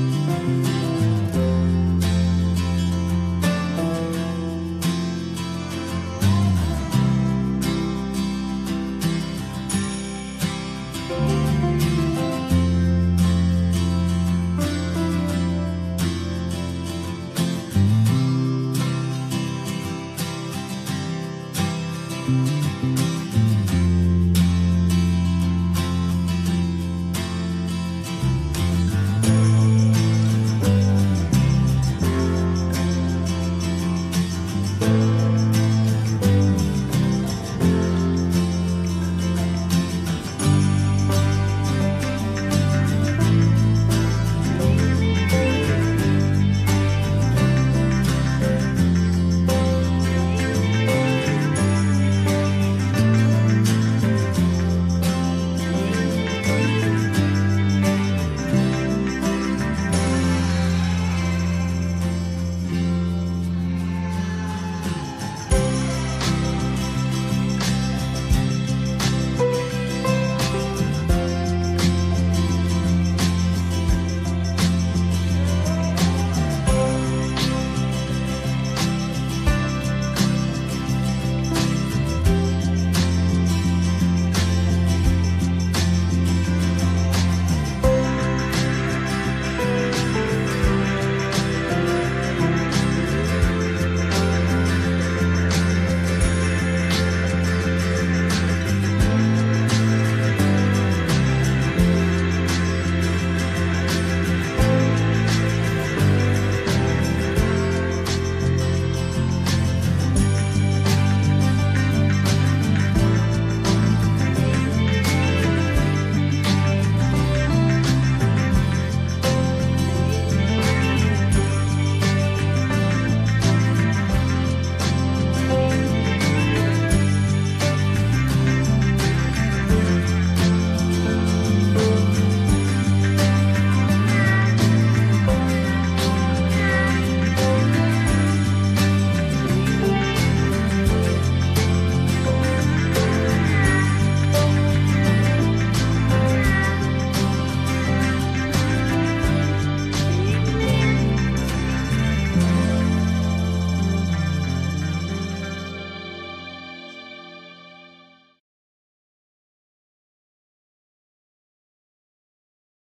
Música